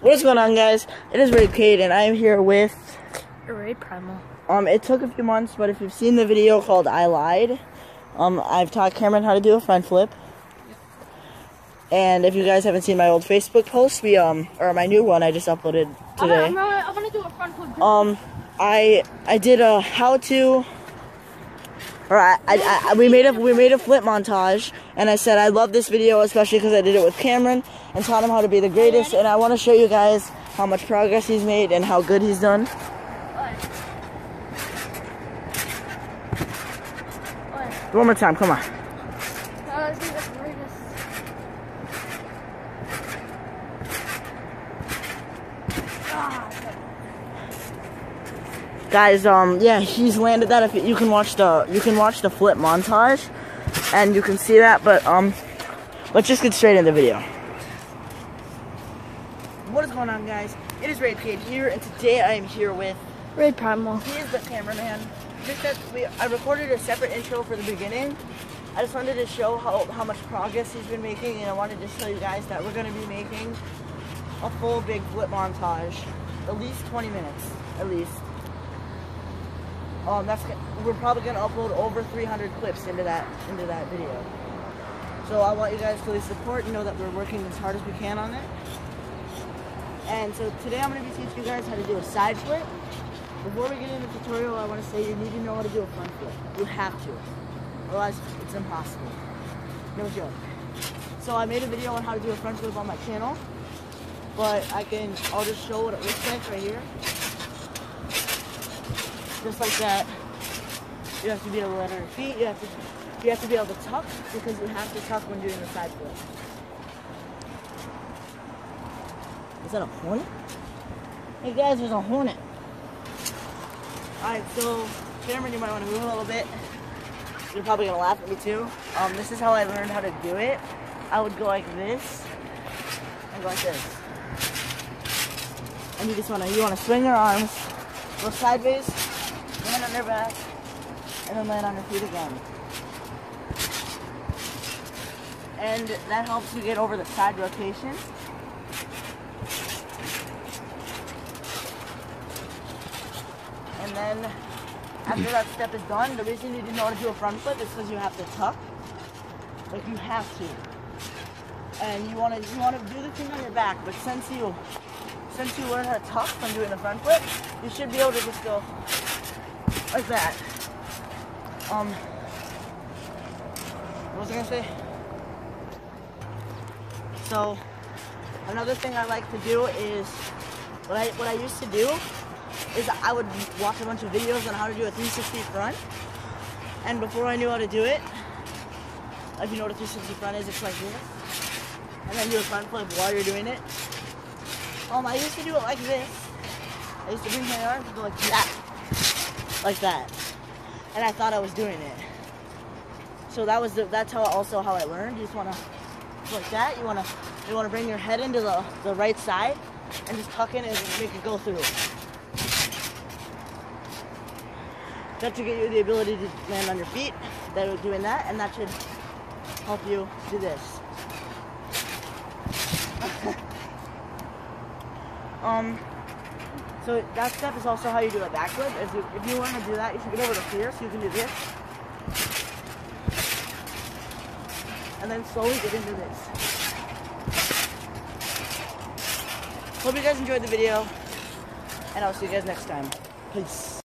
What is going on, guys? It is RaiD Kade, and I am here with. Ray Primal. Um, it took a few months, but if you've seen the video called "I Lied," um, I've taught Cameron how to do a front flip. And if you guys haven't seen my old Facebook post, we um, or my new one I just uploaded today. I'm gonna, I'm gonna do a front flip. Um, I I did a how to. Or I, I, I, we made a we made a flip montage, and I said I love this video especially because I did it with Cameron and taught him how to be the greatest, and I want to show you guys how much progress he's made and how good he's done. One more time, come on. Ah, Guys, um, yeah, he's landed that. If you, you can watch the you can watch the flip montage, and you can see that. But um, let's just get straight into the video. What is going on, guys? It is RaiD Kade here, and today I am here with Ray Primal. He is the cameraman. Just that we, I recorded a separate intro for the beginning. I just wanted to show how, how much progress he's been making, and I wanted to show you guys that we're going to be making a full big flip montage, at least 20 minutes, at least. Um, that's we're probably going to upload over 300 clips into that into that video. So I want you guys to really support and know that we're working as hard as we can on it. And so today I'm going to be teaching you guys how to do a side flip. Before we get into the tutorial, I want to say you need to know how to do a front flip. You have to. Otherwise, it's impossible. No joke. So I made a video on how to do a front flip on my channel. But I can, I'll just show what it looks like right here. Just like that. You have to be able to let your feet. You have to, you have to be able to tuck because you have to tuck when doing the side flip. Is that a hornet? Hey guys, there's a hornet. Alright, so Cameron, you might want to move a little bit. You're probably gonna laugh at me too. Um, this is how I learned how to do it. I would go like this and go like this. And you just wanna you wanna swing your arms, go sideways, your back, and then land on your feet again. And that helps you get over the side rotation. And then after that step is done, the reason you didn't how to do a front flip is because you have to tuck. Like you have to. And you wanna you wanna do the thing on your back, but since you since you learn how to tuck from doing the front flip, you should be able to just go like that. Um what was I gonna say? So another thing I like to do is what I what I used to do is I would watch a bunch of videos on how to do a 360 front. And before I knew how to do it, if you know what a 360 front is, it's like this. And then do a front flip while you're doing it. Um, I used to do it like this. I used to bring my arms go like that. Like that. And I thought I was doing it. So that was the, that's how also how I learned. You just wanna like that. You wanna you wanna bring your head into the, the right side and just tuck in and make it go through. That should get you the ability to land on your feet. That doing that, and that should help you do this. um, so that step is also how you do a backflip. If you, if you want to do that, you should get over to here so you can do this. And then slowly get into this. Hope you guys enjoyed the video, and I'll see you guys next time. Peace.